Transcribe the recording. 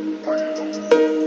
t h a n